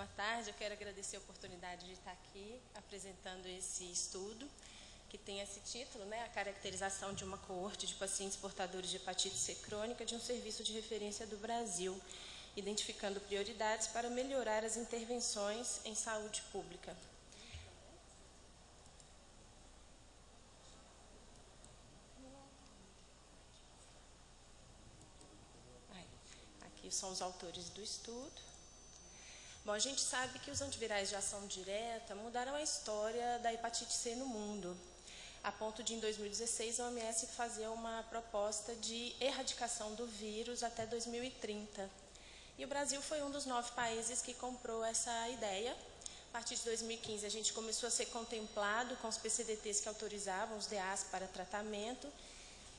Boa tarde, eu quero agradecer a oportunidade de estar aqui apresentando esse estudo, que tem esse título, né, a caracterização de uma coorte de pacientes portadores de hepatite C crônica de um serviço de referência do Brasil, identificando prioridades para melhorar as intervenções em saúde pública. Aqui são os autores do estudo. Bom, a gente sabe que os antivirais de ação direta mudaram a história da hepatite C no mundo, a ponto de, em 2016, a OMS fazer uma proposta de erradicação do vírus até 2030. E o Brasil foi um dos nove países que comprou essa ideia. A partir de 2015, a gente começou a ser contemplado com os PCDTs que autorizavam os DAs para tratamento,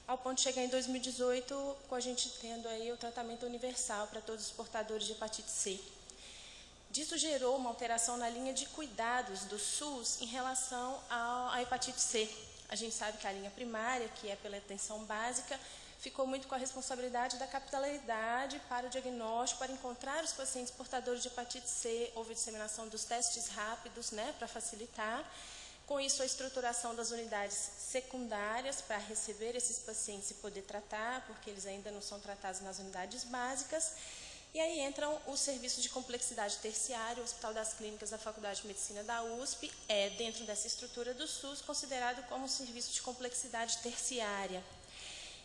ao ponto de chegar em 2018 com a gente tendo aí o tratamento universal para todos os portadores de hepatite C. Disso gerou uma alteração na linha de cuidados do SUS em relação à hepatite C. A gente sabe que a linha primária, que é pela atenção básica, ficou muito com a responsabilidade da capitalidade para o diagnóstico, para encontrar os pacientes portadores de hepatite C. Houve disseminação dos testes rápidos, né, para facilitar. Com isso, a estruturação das unidades secundárias para receber esses pacientes e poder tratar, porque eles ainda não são tratados nas unidades básicas. E aí entram os serviços de complexidade terciária, o Hospital das Clínicas da Faculdade de Medicina da USP é, dentro dessa estrutura do SUS, considerado como um serviço de complexidade terciária.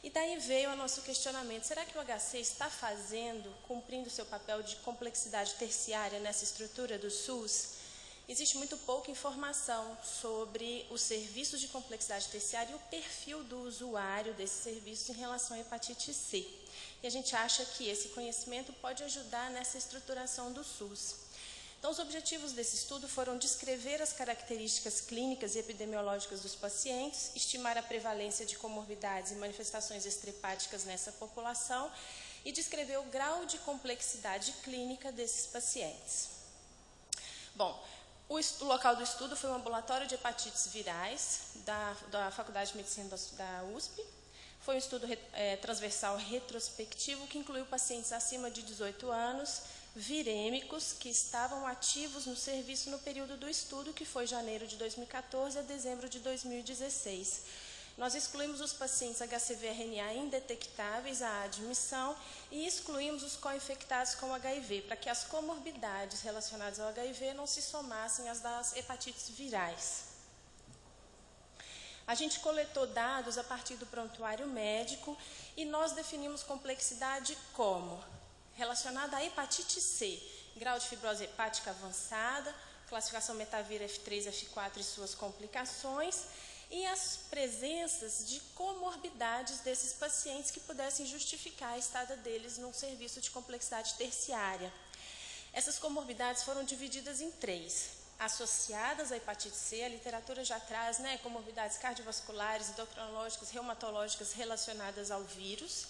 E daí veio o nosso questionamento: será que o HC está fazendo, cumprindo seu papel de complexidade terciária nessa estrutura do SUS? Existe muito pouca informação sobre os serviços de complexidade terciária e o perfil do usuário desses serviços em relação à hepatite C. E a gente acha que esse conhecimento pode ajudar nessa estruturação do SUS. Então, os objetivos desse estudo foram descrever as características clínicas e epidemiológicas dos pacientes, estimar a prevalência de comorbidades e manifestações estrepáticas nessa população e descrever o grau de complexidade clínica desses pacientes. Bom, o, o, local do estudo foi um ambulatório de hepatites virais da, da Faculdade de Medicina da, da USP. Foi um estudo é, transversal retrospectivo que incluiu pacientes acima de 18 anos, virêmicos, que estavam ativos no serviço no período do estudo, que foi janeiro de 2014 a dezembro de 2016 nós excluímos os pacientes HCV-RNA indetectáveis à admissão e excluímos os co-infectados com HIV, para que as comorbidades relacionadas ao HIV não se somassem às das hepatites virais. A gente coletou dados a partir do prontuário médico e nós definimos complexidade como relacionada à hepatite C, grau de fibrose hepática avançada, classificação Metavir F3, F4 e suas complicações, e as presenças de comorbidades desses pacientes que pudessem justificar a estada deles num serviço de complexidade terciária. Essas comorbidades foram divididas em três. Associadas à hepatite C, a literatura já traz né, comorbidades cardiovasculares, endocrinológicas, reumatológicas relacionadas ao vírus,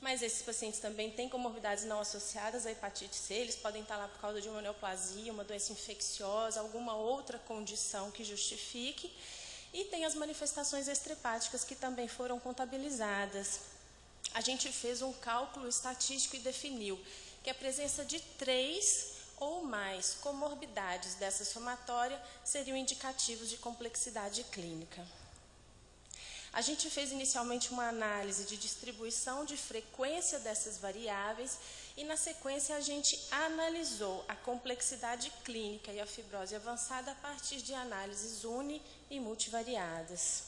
mas esses pacientes também têm comorbidades não associadas à hepatite C, eles podem estar lá por causa de uma neoplasia, uma doença infecciosa, alguma outra condição que justifique. E tem as manifestações estrepáticas que também foram contabilizadas. A gente fez um cálculo estatístico e definiu que a presença de três ou mais comorbidades dessa somatória seriam indicativos de complexidade clínica. A gente fez inicialmente uma análise de distribuição de frequência dessas variáveis e, na sequência, a gente analisou a complexidade clínica e a fibrose avançada a partir de análises uni e multivariadas.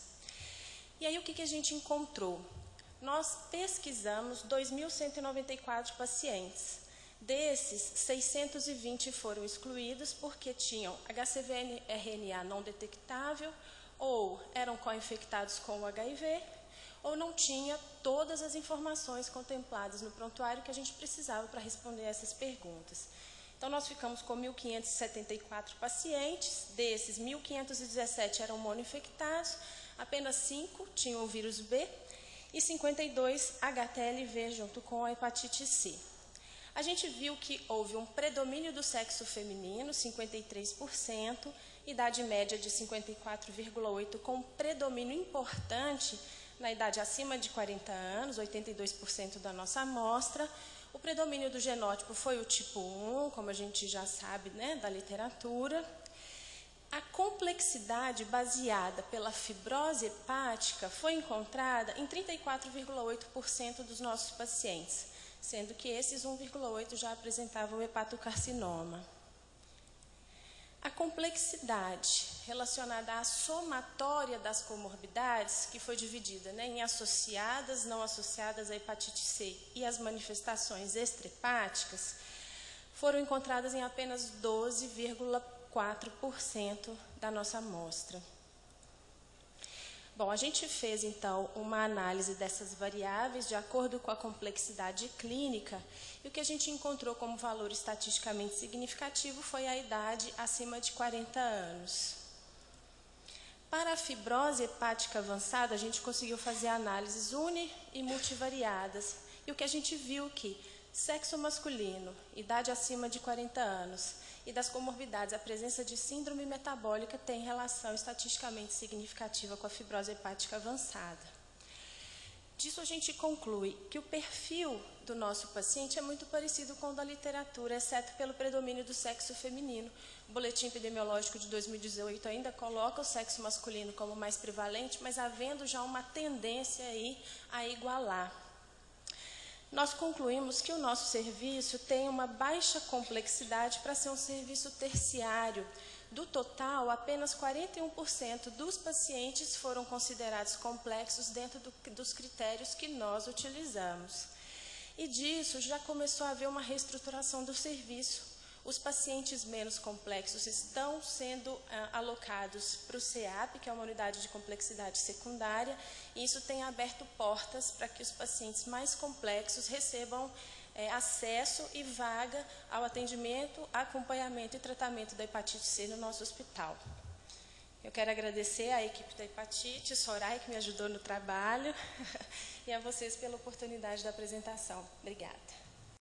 E aí, o que, que a gente encontrou? Nós pesquisamos 2.194 pacientes. Desses, 620 foram excluídos porque tinham HCV-RNA não detectável ou eram co-infectados com o HIV, ou não tinha todas as informações contempladas no prontuário que a gente precisava para responder essas perguntas. Então, nós ficamos com 1.574 pacientes, desses 1.517 eram monoinfectados, apenas 5 tinham o vírus B e 52 HTLV junto com a hepatite C. A gente viu que houve um predomínio do sexo feminino, 53%, idade média de 54,8, com predomínio importante na idade acima de 40 anos, 82% da nossa amostra, O predomínio do genótipo foi o tipo 1, como a gente já sabe né, da literatura. A complexidade baseada pela fibrose hepática foi encontrada em 34,8% dos nossos pacientes, sendo que esses 1,8% já apresentavam hepatocarcinoma. A complexidade relacionada à somatória das comorbidades, que foi dividida né, em associadas, não associadas à hepatite C e as manifestações extrahepáticas, foram encontradas em apenas 12,4%. 4% da nossa amostra. Bom, a gente fez então uma análise dessas variáveis de acordo com a complexidade clínica e o que a gente encontrou como valor estatisticamente significativo foi a idade acima de 40 anos. Para a fibrose hepática avançada, a gente conseguiu fazer análises uni e multivariadas e o que a gente viu que sexo masculino, idade acima de 40 anos, e das comorbidades, a presença de síndrome metabólica tem relação estatisticamente significativa com a fibrose hepática avançada. Disso a gente conclui que o perfil do nosso paciente é muito parecido com o da literatura, exceto pelo predomínio do sexo feminino. O boletim epidemiológico de 2018 ainda coloca o sexo masculino como mais prevalente, mas havendo já uma tendência aí a igualar nós concluímos que o nosso serviço tem uma baixa complexidade para ser um serviço terciário. Do total, apenas 41% dos pacientes foram considerados complexos dentro do, dos critérios que nós utilizamos. E disso já começou a haver uma reestruturação do serviço os pacientes menos complexos estão sendo ah, alocados para o CEAP, que é uma unidade de complexidade secundária, e isso tem aberto portas para que os pacientes mais complexos recebam é, acesso e vaga ao atendimento, acompanhamento e tratamento da hepatite C no nosso hospital. Eu quero agradecer à equipe da hepatite, Soraya, que me ajudou no trabalho, e a vocês pela oportunidade da apresentação. Obrigada.